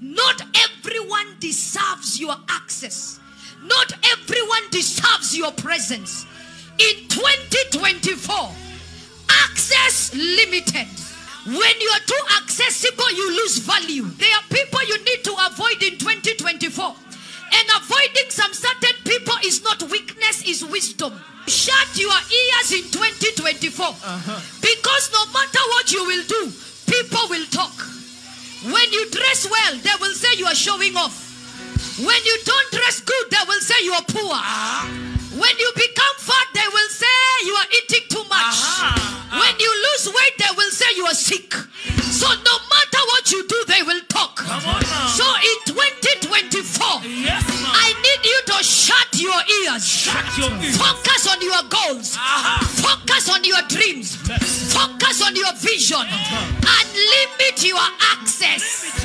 Not everyone deserves your access. Not everyone deserves your presence. In 2024, access limited. When you are too accessible, you lose value. There are people you need to avoid in 2024. And avoiding some certain people is not weakness, is wisdom. Shut your ears in 2024. Uh-huh. Because no matter what you will do, people will talk. When you dress well, are showing off. When you don't dress good, they will say you are poor. Uh-huh. When you become fat, they will say you are eating too much. Aha. When you lose weight, they will say you are sick. So no matter what you do, they will talk. Come on now. So in 2024, Yes. I need you to shut your ears. Shut your ears. Focus on your goals. Aha. Focus on your dreams. Focus on your vision. And limit your access.